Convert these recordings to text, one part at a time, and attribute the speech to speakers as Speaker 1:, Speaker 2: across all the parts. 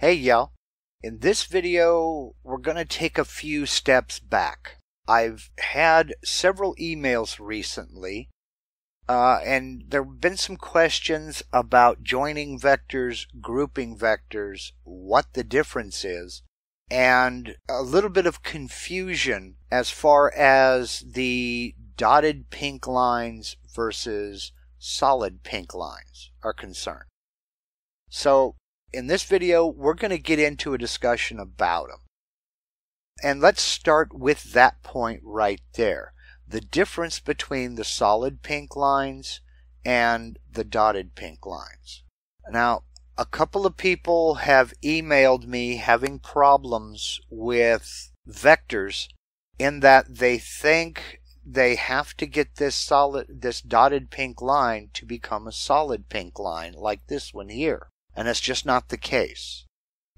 Speaker 1: Hey y'all. In this video, we're going to take a few steps back. I've had several emails recently, uh, and there have been some questions about joining vectors, grouping vectors, what the difference is, and a little bit of confusion as far as the dotted pink lines versus solid pink lines are concerned. So in this video, we're going to get into a discussion about them. And let's start with that point right there. The difference between the solid pink lines and the dotted pink lines. Now, a couple of people have emailed me having problems with vectors in that they think they have to get this solid this dotted pink line to become a solid pink line like this one here and that's just not the case.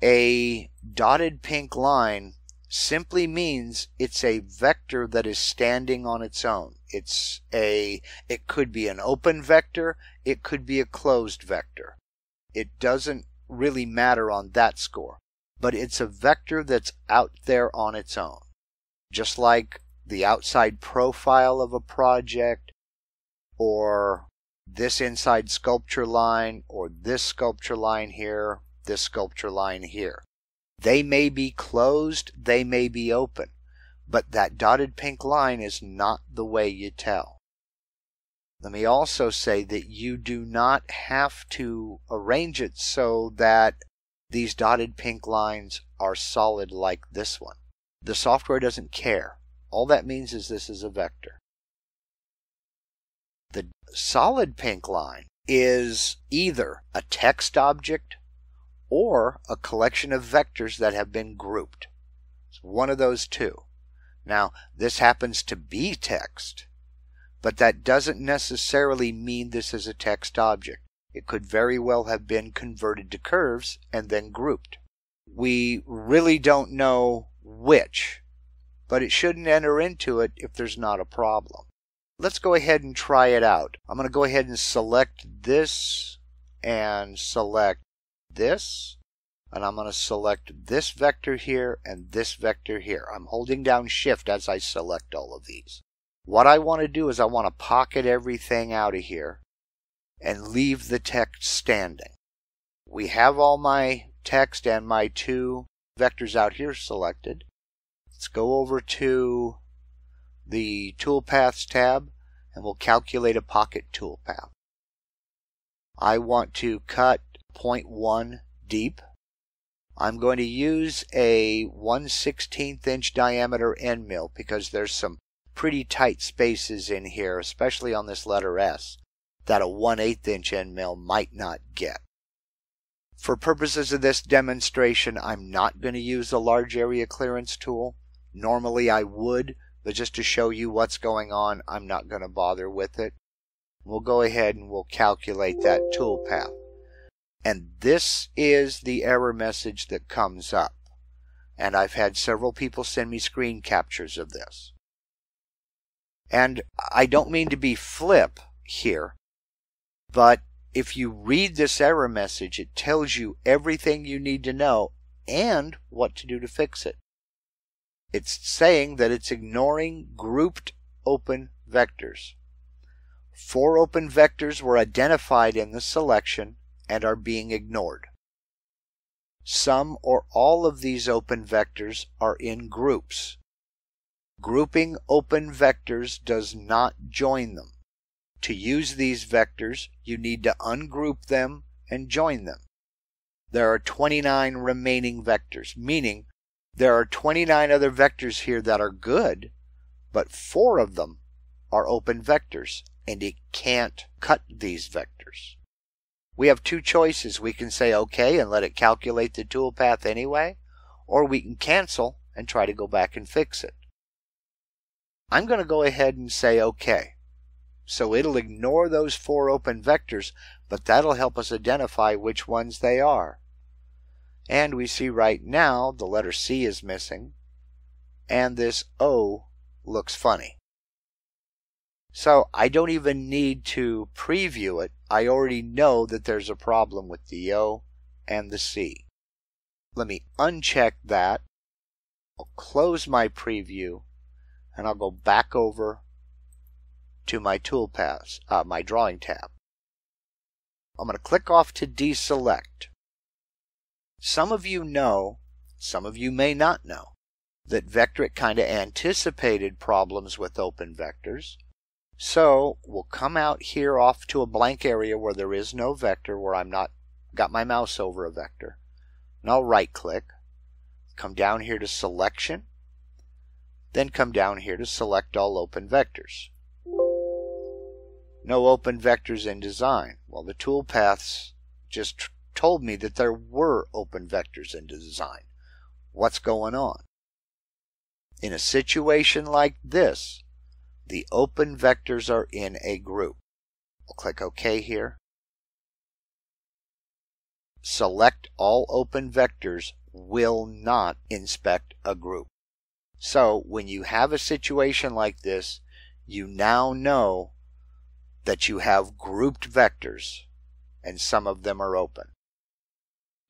Speaker 1: A dotted pink line simply means it's a vector that is standing on its own. It's a it could be an open vector, it could be a closed vector. It doesn't really matter on that score, but it's a vector that's out there on its own. Just like the outside profile of a project or this inside sculpture line or this sculpture line here, this sculpture line here. They may be closed, they may be open, but that dotted pink line is not the way you tell. Let me also say that you do not have to arrange it so that these dotted pink lines are solid like this one. The software doesn't care. All that means is this is a vector. The solid pink line is either a text object or a collection of vectors that have been grouped. It's one of those two. Now, this happens to be text, but that doesn't necessarily mean this is a text object. It could very well have been converted to curves and then grouped. We really don't know which, but it shouldn't enter into it if there's not a problem let's go ahead and try it out. I'm going to go ahead and select this and select this. And I'm going to select this vector here and this vector here. I'm holding down shift as I select all of these. What I want to do is I want to pocket everything out of here and leave the text standing. We have all my text and my two vectors out here selected. Let's go over to the Toolpaths tab and we'll calculate a pocket toolpath. I want to cut 0.1 deep. I'm going to use a 1 16th inch diameter end mill because there's some pretty tight spaces in here, especially on this letter S, that a 1 8th inch end mill might not get. For purposes of this demonstration, I'm not going to use a large area clearance tool. Normally I would, but just to show you what's going on, I'm not going to bother with it. We'll go ahead and we'll calculate that toolpath. And this is the error message that comes up. And I've had several people send me screen captures of this. And I don't mean to be flip here, but if you read this error message, it tells you everything you need to know and what to do to fix it. It's saying that it's ignoring grouped open vectors. Four open vectors were identified in the selection and are being ignored. Some or all of these open vectors are in groups. Grouping open vectors does not join them. To use these vectors, you need to ungroup them and join them. There are 29 remaining vectors, meaning there are 29 other vectors here that are good, but four of them are open vectors, and it can't cut these vectors. We have two choices. We can say OK and let it calculate the toolpath anyway, or we can cancel and try to go back and fix it. I'm going to go ahead and say OK. So it'll ignore those four open vectors, but that'll help us identify which ones they are. And we see right now the letter C is missing, and this O looks funny. So I don't even need to preview it. I already know that there's a problem with the O and the C. Let me uncheck that. I'll close my preview and I'll go back over to my toolpaths, uh, my drawing tab. I'm going to click off to deselect. Some of you know, some of you may not know, that Vectric kind of anticipated problems with open vectors. So we'll come out here off to a blank area where there is no vector, where I'm not got my mouse over a vector. And I'll right click, come down here to selection, then come down here to select all open vectors. No open vectors in design. Well, the toolpaths just told me that there were open vectors in design. What's going on? In a situation like this, the open vectors are in a group. I'll click OK here. Select all open vectors will not inspect a group. So when you have a situation like this, you now know that you have grouped vectors and some of them are open.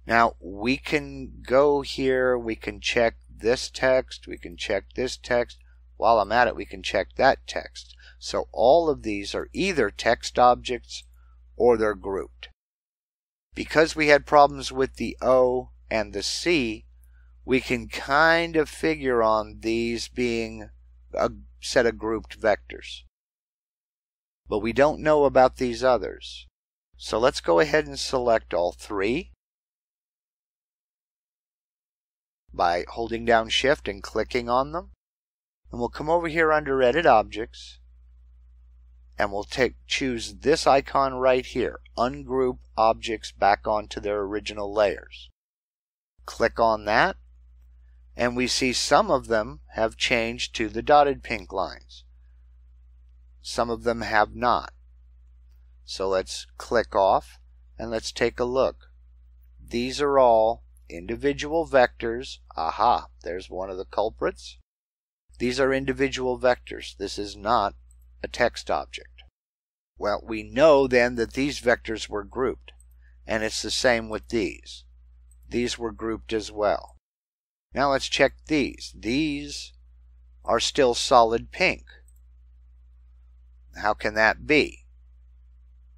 Speaker 1: Now we can go here, we can check this text, we can check this text. While I'm at it, we can check that text. So all of these are either text objects or they're grouped. Because we had problems with the O and the C, we can kind of figure on these being a set of grouped vectors. But we don't know about these others. So let's go ahead and select all three. By holding down shift and clicking on them. And we'll come over here under edit objects and we'll take choose this icon right here, ungroup objects back onto their original layers. Click on that and we see some of them have changed to the dotted pink lines. Some of them have not. So let's click off and let's take a look. These are all individual vectors. Aha, there's one of the culprits. These are individual vectors. This is not a text object. Well, we know then that these vectors were grouped, and it's the same with these. These were grouped as well. Now let's check these. These are still solid pink. How can that be?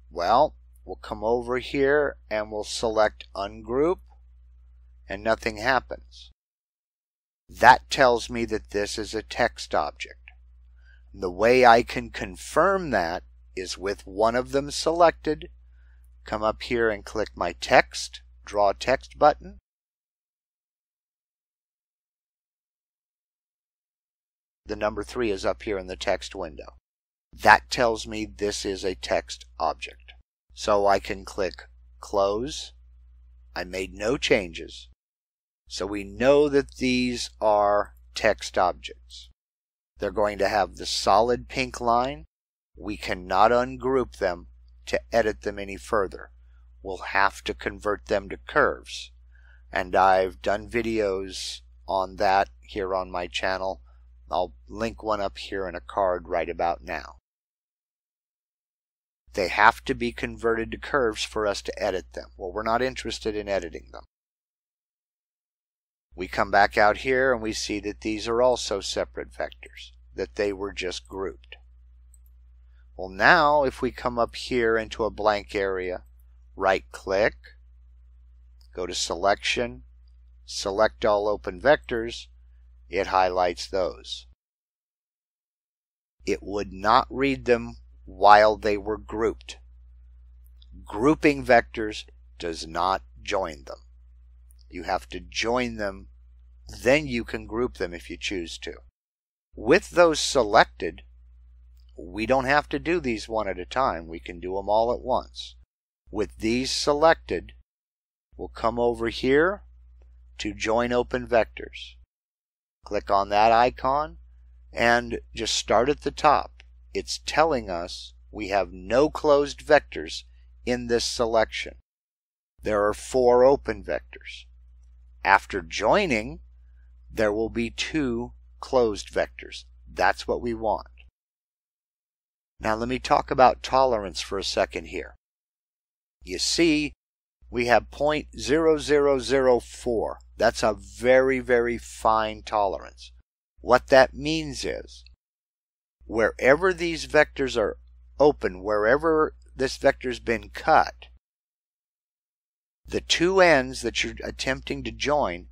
Speaker 1: Well, we'll come over here and we'll select ungroup and nothing happens. That tells me that this is a text object. The way I can confirm that is with one of them selected, come up here and click my text, draw text button. The number 3 is up here in the text window. That tells me this is a text object. So I can click close. I made no changes. So we know that these are text objects. They're going to have the solid pink line. We cannot ungroup them to edit them any further. We'll have to convert them to curves. And I've done videos on that here on my channel. I'll link one up here in a card right about now. They have to be converted to curves for us to edit them. Well, we're not interested in editing them. We come back out here and we see that these are also separate vectors, that they were just grouped. Well, now if we come up here into a blank area, right click, go to selection, select all open vectors, it highlights those. It would not read them while they were grouped. Grouping vectors does not join them. You have to join them, then you can group them if you choose to. With those selected, we don't have to do these one at a time. We can do them all at once. With these selected, we'll come over here to join open vectors. Click on that icon and just start at the top. It's telling us we have no closed vectors in this selection. There are four open vectors. After joining, there will be two closed vectors. That's what we want. Now let me talk about tolerance for a second here. You see, we have 0.0004. That's a very, very fine tolerance. What that means is wherever these vectors are open, wherever this vector's been cut, the two ends that you're attempting to join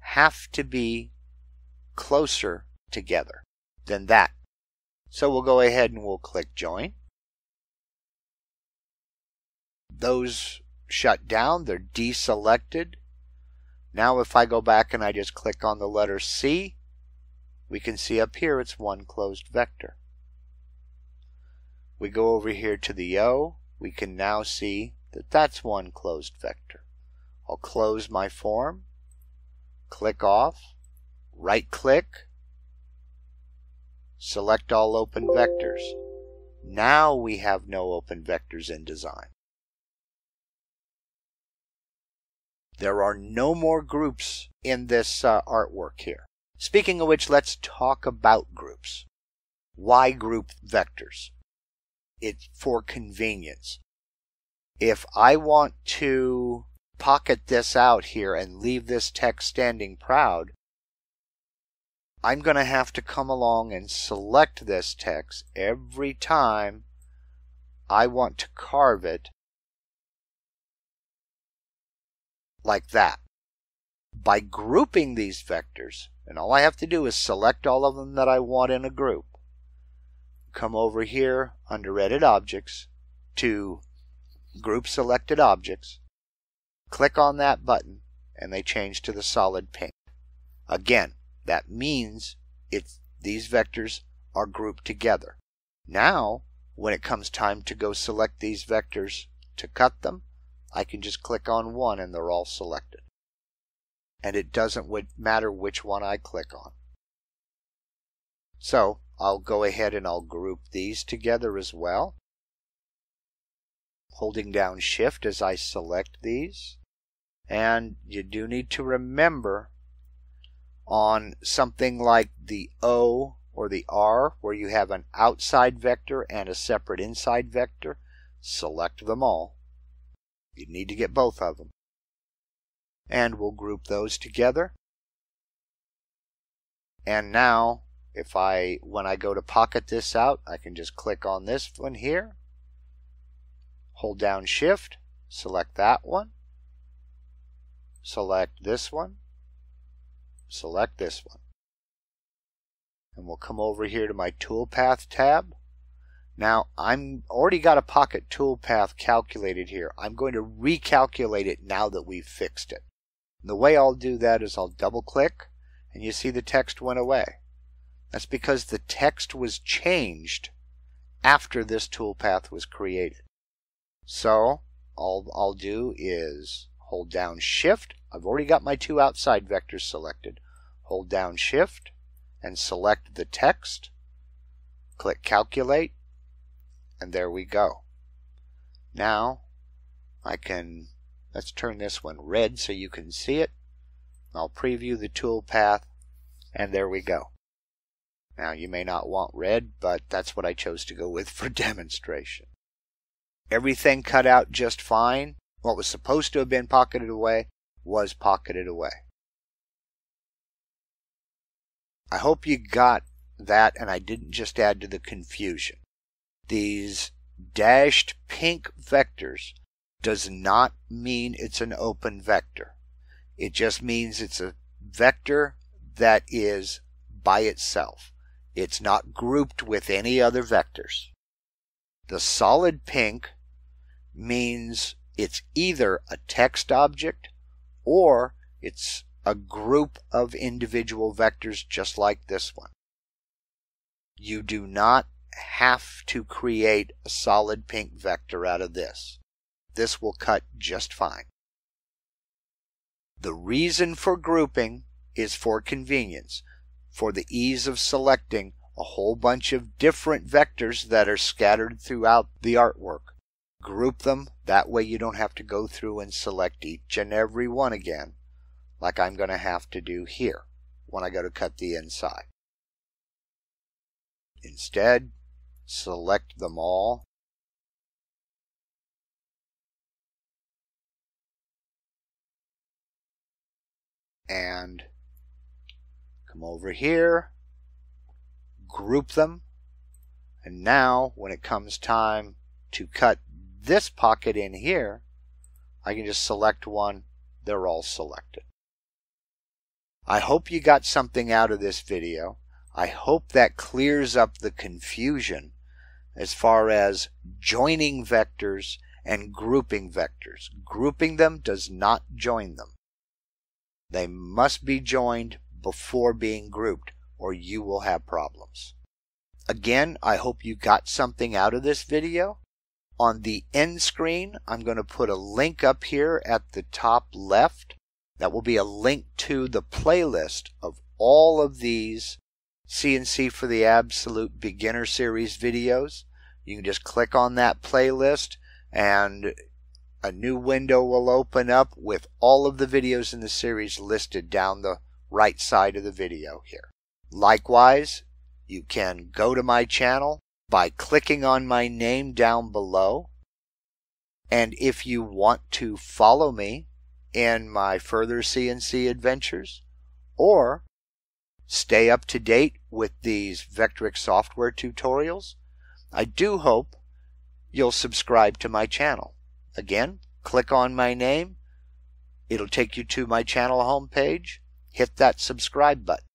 Speaker 1: have to be closer together than that. So we'll go ahead and we'll click join. Those shut down, they're deselected. Now if I go back and I just click on the letter C, we can see up here it's one closed vector. We go over here to the O, we can now see that that's one closed vector. I'll close my form, click off, right click, select all open vectors. Now we have no open vectors in design. There are no more groups in this uh, artwork here. Speaking of which, let's talk about groups. Why group vectors? It's for convenience. If I want to pocket this out here and leave this text standing proud, I'm going to have to come along and select this text every time I want to carve it like that. By grouping these vectors, and all I have to do is select all of them that I want in a group, come over here under Edit Objects to Group Selected Objects, click on that button, and they change to the solid pink. Again, that means it's, these vectors are grouped together. Now, when it comes time to go select these vectors to cut them, I can just click on one and they're all selected. And it doesn't matter which one I click on. So I'll go ahead and I'll group these together as well. Holding down shift as I select these. And you do need to remember on something like the O or the R where you have an outside vector and a separate inside vector, select them all. You need to get both of them. And we'll group those together. And now, if I, when I go to pocket this out, I can just click on this one here, hold down shift, select that one, select this one, select this one. And we'll come over here to my toolpath tab now I'm already got a pocket toolpath calculated here. I'm going to recalculate it now that we've fixed it. And the way I'll do that is I'll double click and you see the text went away. That's because the text was changed after this toolpath was created. So all I'll do is hold down shift. I've already got my two outside vectors selected. Hold down shift and select the text. Click calculate and there we go. Now I can, let's turn this one red so you can see it. I'll preview the toolpath and there we go. Now you may not want red, but that's what I chose to go with for demonstration. Everything cut out just fine. What was supposed to have been pocketed away was pocketed away. I hope you got that and I didn't just add to the confusion these dashed pink vectors does not mean it's an open vector. It just means it's a vector that is by itself. It's not grouped with any other vectors. The solid pink means it's either a text object or it's a group of individual vectors just like this one. You do not have to create a solid pink vector out of this. This will cut just fine. The reason for grouping is for convenience, for the ease of selecting a whole bunch of different vectors that are scattered throughout the artwork. Group them, that way you don't have to go through and select each and every one again, like I'm going to have to do here when I go to cut the inside. Instead, select them all. And come over here, group them, and now when it comes time to cut this pocket in here, I can just select one. They're all selected. I hope you got something out of this video. I hope that clears up the confusion as far as joining vectors and grouping vectors. Grouping them does not join them. They must be joined before being grouped or you will have problems. Again, I hope you got something out of this video. On the end screen, I'm going to put a link up here at the top left. That will be a link to the playlist of all of these CNC for the Absolute Beginner Series videos. You can just click on that playlist and a new window will open up with all of the videos in the series listed down the right side of the video here. Likewise, you can go to my channel by clicking on my name down below. And if you want to follow me in my further CNC adventures or stay up to date with these Vectric software tutorials, I do hope you'll subscribe to my channel. Again, click on my name. It'll take you to my channel homepage. Hit that subscribe button.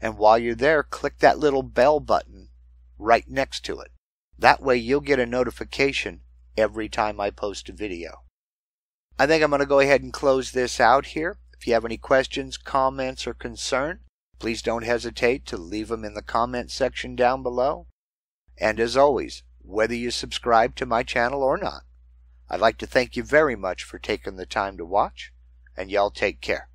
Speaker 1: And while you're there, click that little bell button right next to it. That way you'll get a notification every time I post a video. I think I'm going to go ahead and close this out here. If you have any questions, comments, or concern, please don't hesitate to leave them in the comment section down below. And as always, whether you subscribe to my channel or not, I'd like to thank you very much for taking the time to watch, and y'all take care.